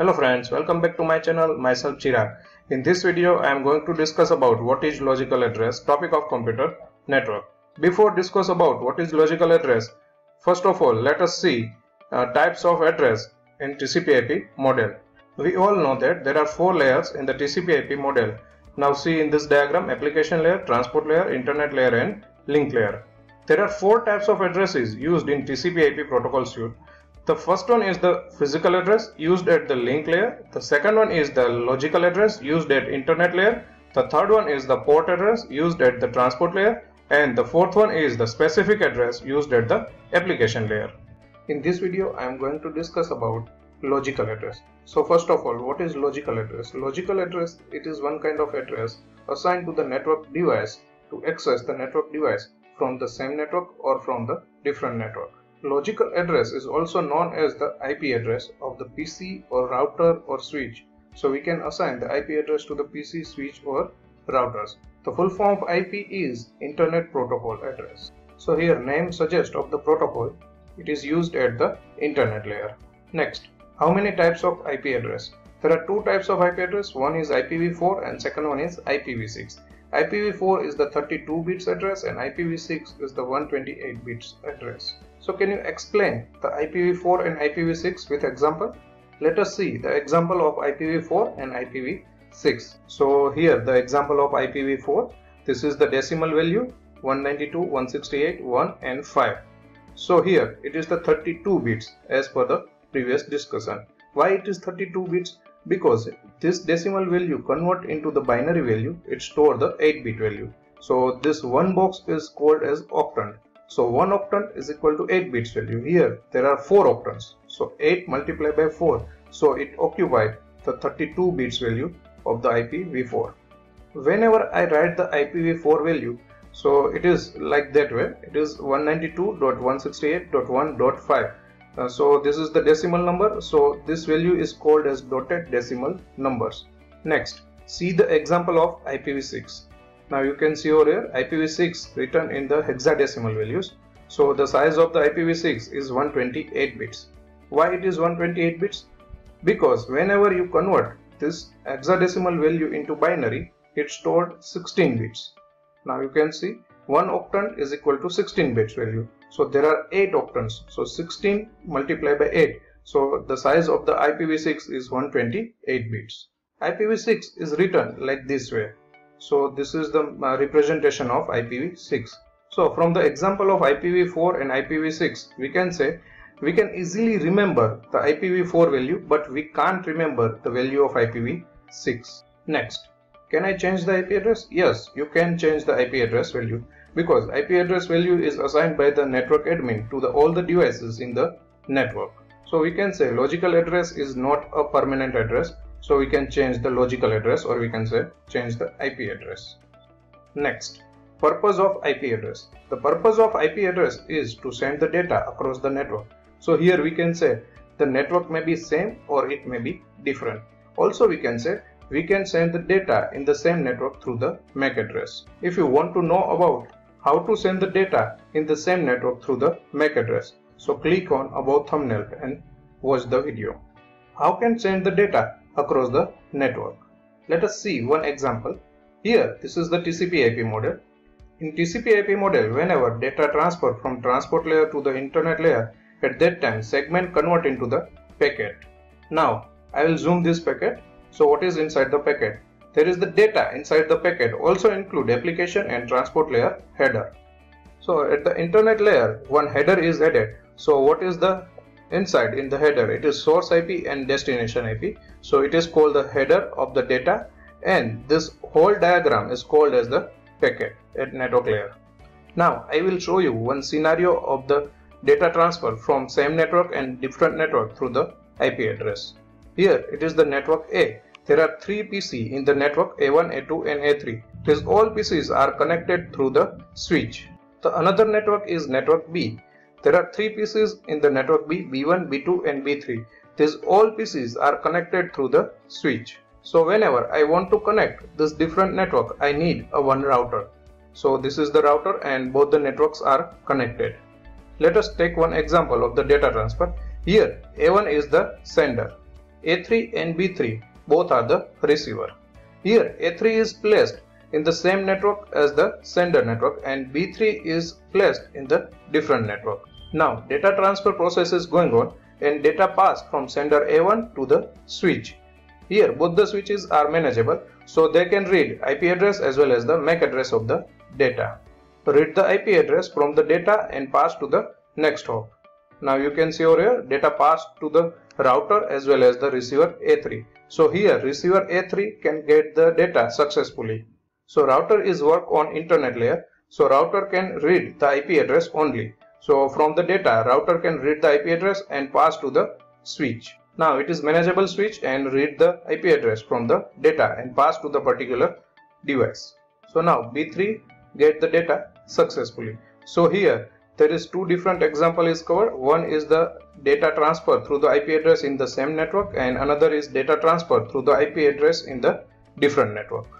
Hello friends, welcome back to my channel, myself Chirag. In this video, I am going to discuss about what is logical address, topic of computer network. Before discuss about what is logical address, first of all, let us see uh, types of address in TCP/IP model. We all know that there are four layers in the TCP/IP model. Now see in this diagram, application layer, transport layer, internet layer and link layer. There are four types of addresses used in TCP/IP protocol suite. The first one is the physical address used at the link layer. The second one is the logical address used at internet layer. The third one is the port address used at the transport layer. And the fourth one is the specific address used at the application layer. In this video, I am going to discuss about logical address. So first of all, what is logical address? Logical address, it is one kind of address assigned to the network device to access the network device from the same network or from the different network. Logical address is also known as the IP address of the PC or router or switch. So we can assign the IP address to the PC, switch or routers. The full form of IP is Internet Protocol Address. So here name suggests of the protocol, it is used at the internet layer. Next, how many types of IP address? There are two types of IP address, one is IPv4 and second one is IPv6. IPv4 is the 32 bits address and IPv6 is the 128 bits address. So can you explain the IPv4 and IPv6 with example? Let us see the example of IPv4 and IPv6. So here the example of IPv4, this is the decimal value 192, 168, 1 and 5. So here it is the 32 bits as per the previous discussion. Why it is 32 bits? Because this decimal value convert into the binary value, it store the 8 bit value. So this one box is called as octant so 1 octant is equal to 8 bits value. Here there are 4 octants. So 8 multiplied by 4. So it occupied the 32 bits value of the IPv4. Whenever I write the IPv4 value, so it is like that way. It is 192.168.1.5. Uh, so this is the decimal number. So this value is called as dotted decimal numbers. Next, see the example of IPv6. Now you can see over here IPv6 written in the hexadecimal values. So the size of the IPv6 is 128 bits. Why it is 128 bits? Because whenever you convert this hexadecimal value into binary, it stored 16 bits. Now you can see 1 octant is equal to 16 bits value. So there are 8 octants. So 16 multiplied by 8. So the size of the IPv6 is 128 bits. IPv6 is written like this way. So this is the uh, representation of IPv6. So from the example of IPv4 and IPv6, we can say we can easily remember the IPv4 value, but we can't remember the value of IPv6. Next, can I change the IP address? Yes, you can change the IP address value because IP address value is assigned by the network admin to the, all the devices in the network. So we can say logical address is not a permanent address so we can change the logical address or we can say change the IP address. Next, purpose of IP address. The purpose of IP address is to send the data across the network. So here we can say the network may be same or it may be different. Also we can say we can send the data in the same network through the MAC address. If you want to know about how to send the data in the same network through the MAC address, so click on about thumbnail and watch the video. How can send the data across the network. Let us see one example. Here, this is the TCP IP model. In TCP IP model, whenever data transfer from transport layer to the internet layer, at that time segment convert into the packet. Now, I will zoom this packet. So what is inside the packet? There is the data inside the packet also include application and transport layer header. So at the internet layer, one header is added. So what is the inside in the header. It is source IP and destination IP so it is called the header of the data and this whole diagram is called as the packet at network layer now I will show you one scenario of the data transfer from same network and different network through the IP address. Here it is the network A. There are three PC in the network A1 A2 and A3 these all PCs are connected through the switch. The another network is network B there are three PCs in the network B, B1, B2 and B3. These all PCs are connected through the switch. So whenever I want to connect this different network, I need a one router. So this is the router and both the networks are connected. Let us take one example of the data transfer. Here A1 is the sender A3 and B3 both are the receiver. Here A3 is placed in the same network as the sender network and B3 is placed in the different network. Now data transfer process is going on and data passed from sender A1 to the switch. Here both the switches are manageable so they can read IP address as well as the MAC address of the data. Read the IP address from the data and pass to the next hop. Now you can see over here data passed to the router as well as the receiver A3. So here receiver A3 can get the data successfully. So router is work on internet layer. So router can read the IP address only. So from the data router can read the IP address and pass to the switch. Now it is manageable switch and read the IP address from the data and pass to the particular device. So now B3 get the data successfully. So here there is two different example is covered. One is the data transfer through the IP address in the same network and another is data transfer through the IP address in the different network.